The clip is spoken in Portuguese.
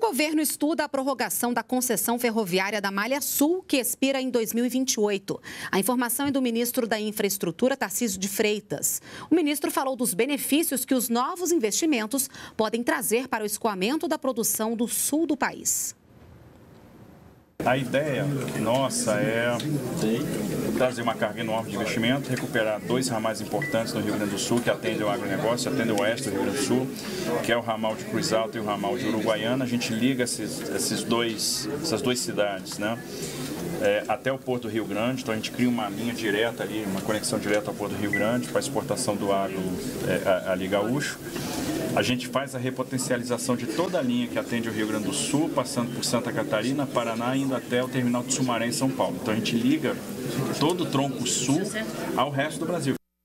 governo estuda a prorrogação da concessão ferroviária da Malha Sul, que expira em 2028. A informação é do ministro da Infraestrutura, Tarcísio de Freitas. O ministro falou dos benefícios que os novos investimentos podem trazer para o escoamento da produção do sul do país. A ideia nossa é trazer uma carga enorme de investimento, recuperar dois ramais importantes no Rio Grande do Sul, que atendem o agronegócio, atendem o oeste do Rio Grande do Sul, que é o ramal de Cruz Alta e o ramal de Uruguaiana. A gente liga esses, esses dois, essas duas cidades, né? É, até o Porto do Rio Grande, então a gente cria uma linha direta ali, uma conexão direta ao Porto do Rio Grande para exportação do agro é, ali gaúcho. A gente faz a repotencialização de toda a linha que atende o Rio Grande do Sul, passando por Santa Catarina, Paraná, indo até o terminal de Sumaré em São Paulo. Então a gente liga todo o tronco sul ao resto do Brasil.